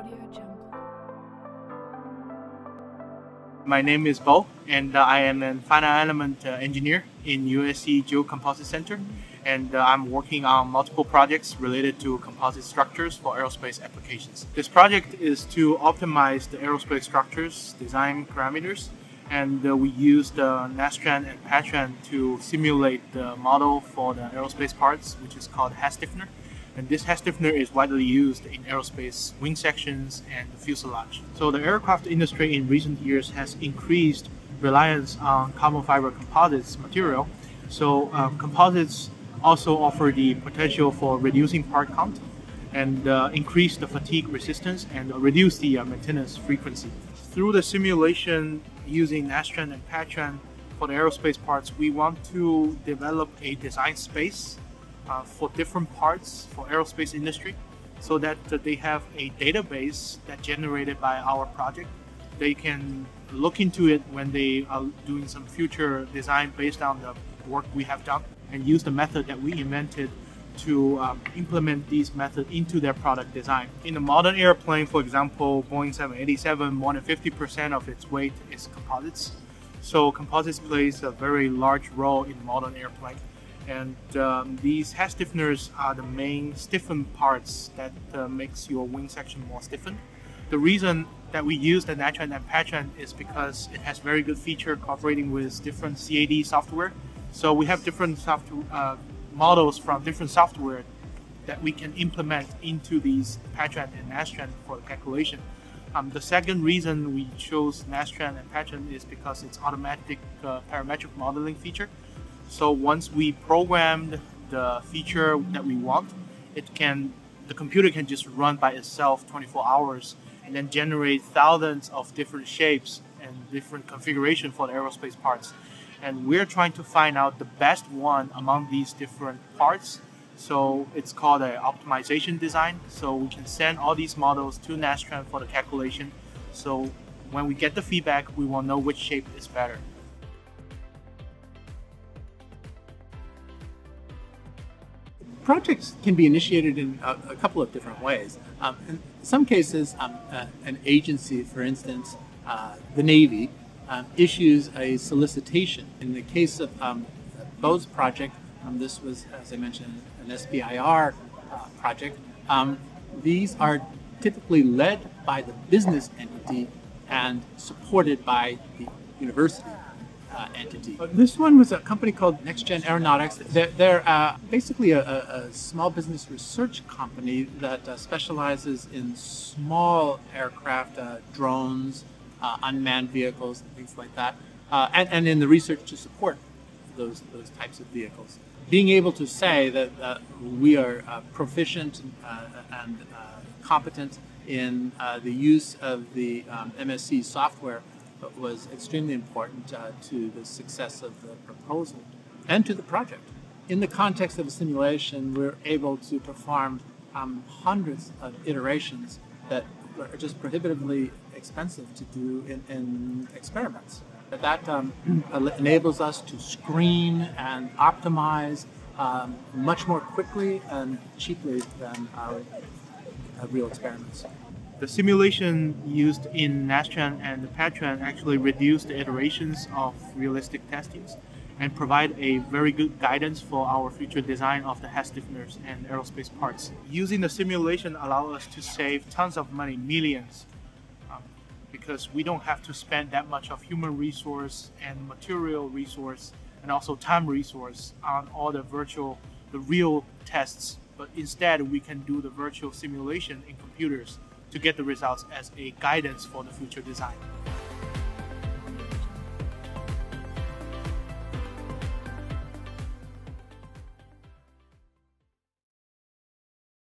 Audio Jungle. My name is Bo, and uh, I am a finite element uh, engineer in USC Gill Composite Center, and uh, I'm working on multiple projects related to composite structures for aerospace applications. This project is to optimize the aerospace structures design parameters, and uh, we used uh, Nastran and Patran to simulate the model for the aerospace parts, which is called hat stiffener. And this hat stiffener is widely used in aerospace wing sections and the fuselage. So the aircraft industry in recent years has increased reliance on carbon fiber composites material. So um, composites also offer the potential for reducing part count and uh, increase the fatigue resistance and reduce the uh, maintenance frequency. Through the simulation using Nastran and Patran for the aerospace parts, we want to develop a design space uh, for different parts for aerospace industry so that uh, they have a database that generated by our project. They can look into it when they are doing some future design based on the work we have done and use the method that we invented to um, implement these methods into their product design. In a modern airplane, for example, Boeing 787, more than 50% of its weight is composites. So composites plays a very large role in modern airplane. And um, these hat stiffeners are the main stiffened parts that uh, makes your wing section more stiffened. The reason that we use the Nastran and Patran is because it has very good feature cooperating with different CAD software. So we have different software uh, models from different software that we can implement into these Patran and Nastran for the calculation. Um, the second reason we chose Nastran and Patran is because it's automatic uh, parametric modeling feature. So once we programmed the feature that we want, it can the computer can just run by itself 24 hours and then generate thousands of different shapes and different configuration for the aerospace parts. And we're trying to find out the best one among these different parts. So it's called an optimization design. So we can send all these models to Nastran for the calculation. So when we get the feedback, we will know which shape is better. Projects can be initiated in a, a couple of different ways. Um, in some cases, um, uh, an agency, for instance, uh, the Navy, um, issues a solicitation. In the case of um, Bo's project, um, this was, as I mentioned, an SBIR uh, project. Um, these are typically led by the business entity and supported by the university uh, entity. This one was a company called NextGen Aeronautics. They're, they're uh, basically a, a, small business research company that uh, specializes in small aircraft, uh, drones, uh, unmanned vehicles, and things like that, uh, and, and in the research to support those, those types of vehicles. Being able to say that we are proficient and competent in the use of the um, MSC software was extremely important uh, to the success of the proposal and to the project. In the context of a simulation, we're able to perform um, hundreds of iterations that are just prohibitively expensive to do in, in experiments. That um, enables us to screen and optimize um, much more quickly and cheaply than uh, real experiments. The simulation used in Nastran and Patran actually reduce the iterations of realistic testings and provide a very good guidance for our future design of the hat stiffeners and aerospace parts. Using the simulation allow us to save tons of money, millions, um, because we don't have to spend that much of human resource and material resource and also time resource on all the virtual, the real tests, but instead we can do the virtual simulation in computers to get the results as a guidance for the future design.